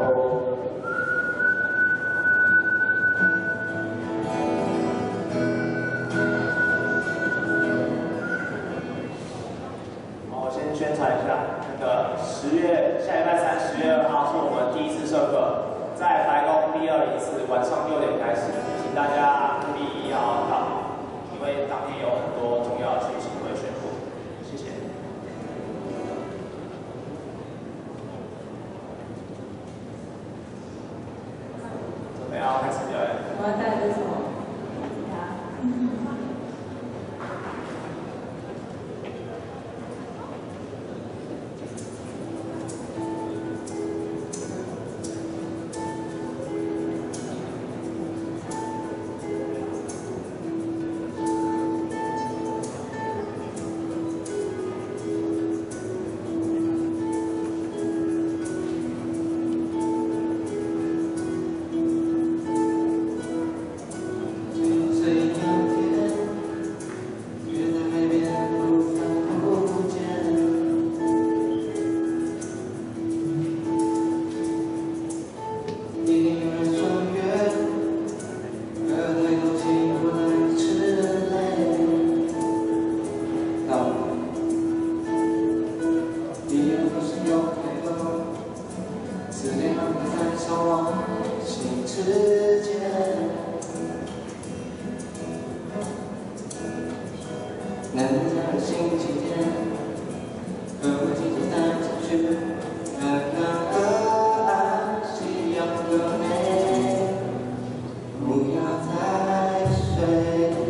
Oh. 思念和你分手，谁值？难得的星期天，可我今天带你出去看看荷夕阳的美，不要再睡。